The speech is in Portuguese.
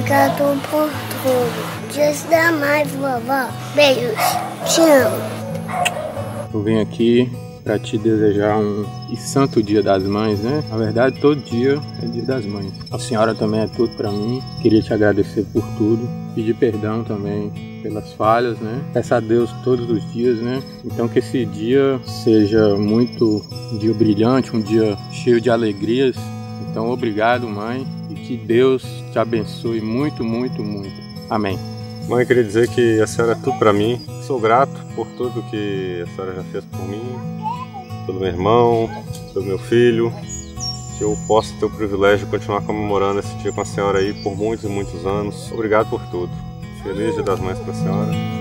Obrigado por tudo. Deus da mais, vovó. Beijos. Te amo. Eu venho aqui para te desejar um e santo Dia das Mães, né? Na verdade, todo dia é Dia das Mães. A senhora também é tudo para mim. Queria te agradecer por tudo, pedir perdão também pelas falhas, né? Peço a Deus todos os dias, né? Então que esse dia seja muito um dia brilhante, um dia cheio de alegrias. Então obrigado, mãe, e que Deus te abençoe muito, muito, muito. Amém. Mãe, queria dizer que a senhora é tudo para mim. Sou grato por tudo que a senhora já fez por mim, pelo meu irmão, pelo meu filho. Que eu possa ter o privilégio de continuar comemorando esse dia com a senhora aí por muitos e muitos anos. Obrigado por tudo. Feliz Dia das Mães para a senhora.